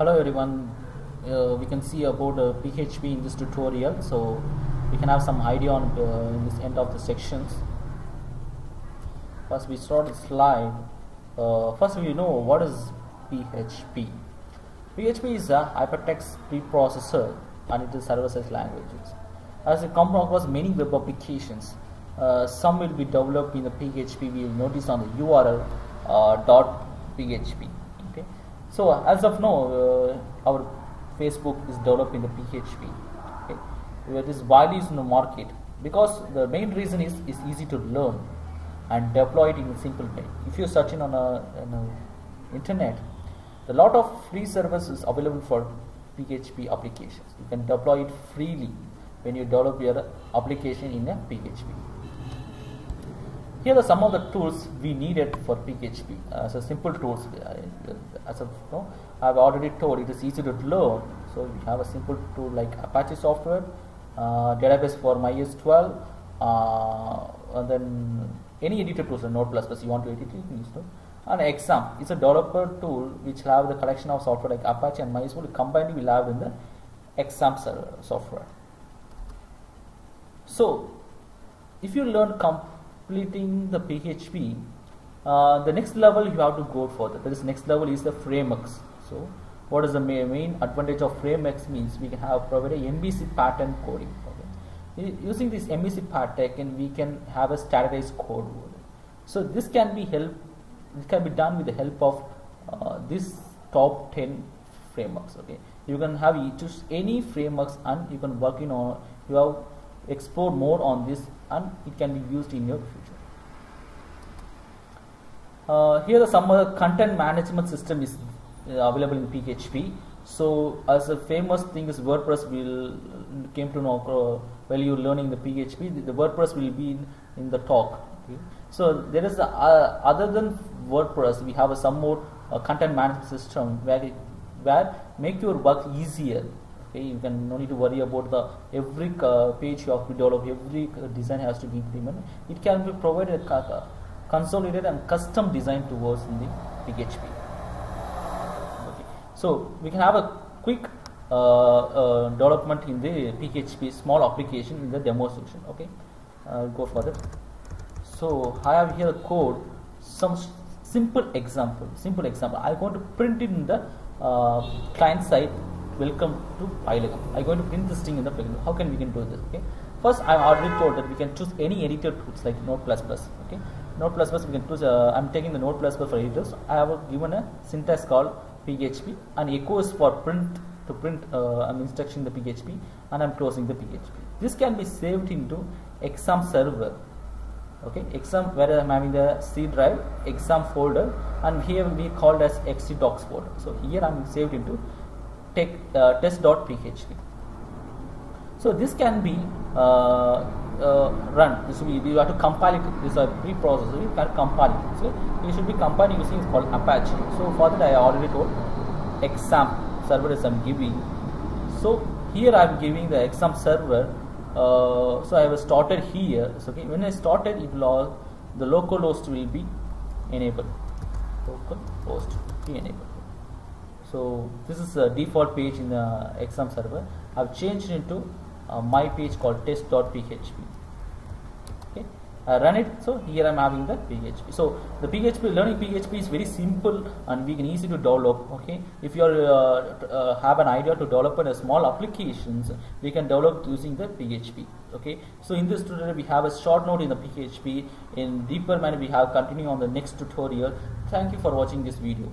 hello everyone. Uh, we can see about uh, PHP in this tutorial so we can have some idea on uh, this end of the sections. First we start the slide. Uh, first we know what is PHP PHP is a hypertext preprocessor and it is server-side languages. As it comes across many web applications uh, some will be developed in the PHP we will notice on the URL uh, dot PHP so as of now uh, our Facebook is developed in the PHP okay it is widely used in the market. Because the main reason is is easy to learn and deploy it in a simple way. If you're searching on a, on a internet a lot of free services available for PHP applications. You can deploy it freely when you develop your application in a PHP here are some of the tools we needed for PHP as a simple tools. As of you know, I've already told it is easy to learn. So we have a simple tool like Apache software, uh, database for MySQL, uh, and then any editor tools, Notepad++. Plus, you want to edit it, you use. And XAMPP is a developer tool which have the collection of software like Apache and MySQL combined we have in the XAMPP software. So if you learn completing the PHP, uh, the next level you have to go further. This next level is the frameworks. So, what is the main, advantage of frameworks means we can have provided MVC pattern coding. Okay. Using this MVC pattern, we can have a standardized code. So, this can be help. It can be done with the help of uh, this top 10 frameworks. Okay, you can have choose any frameworks and you can work in on. You have explore more on this and it can be used in your future. Uh, here the some other content management system is uh, available in PHP. So as a famous thing is WordPress will came to know uh, while you're learning the PHP the, the WordPress will be in, in the talk. Okay. So there is a, uh, other than WordPress we have a some more uh, content management system where it, where make your work easier okay you can no need to worry about the every uh, page you have to develop every uh, design has to be implemented it can be provided uh, consolidated and custom designed towards in the php okay so we can have a quick uh, development in the php small application in the demo section okay i'll go further so i have here code some simple example simple example i'm going to print it in the client side welcome to Pilot. I'm going to print this thing in the plugin. How can we can do this? Okay. First, I already told that we can choose any editor tools like Notepad++. Okay. Notepad++ plus we can choose. Uh, I'm taking the Notepad++ plus for editors. I have given a syntax called PHP and echo is for print to print. Uh, I'm the PHP and I'm closing the PHP. This can be saved into XAMPP server. Okay, XAMPP where I'm having the C drive XAMPP folder and here will be called as htdocs folder. So here I'm saved into take uh, test.php. So this can be uh, uh, run. This will be, you have to compile it. This is a preprocessor. You can compile it. So you should be compiling using is called Apache. So for that I already told XAMPP server is I'm giving. So here I am giving the XAMPP server. Uh, so I have started here. So okay, when I started, it will the local host will be enabled. Local host be enabled so this is a default page in the XAMPP server I've changed into uh, my page called test.php okay? I run it. So here I'm having the PHP so the PHP learning PHP is very simple and we can easy to develop okay? If you are uh, uh, have an idea to develop a small applications we can develop using the PHP okay? So in this tutorial we have a short note in the PHP in deeper manner we have continue on the next tutorial. Thank you for watching this video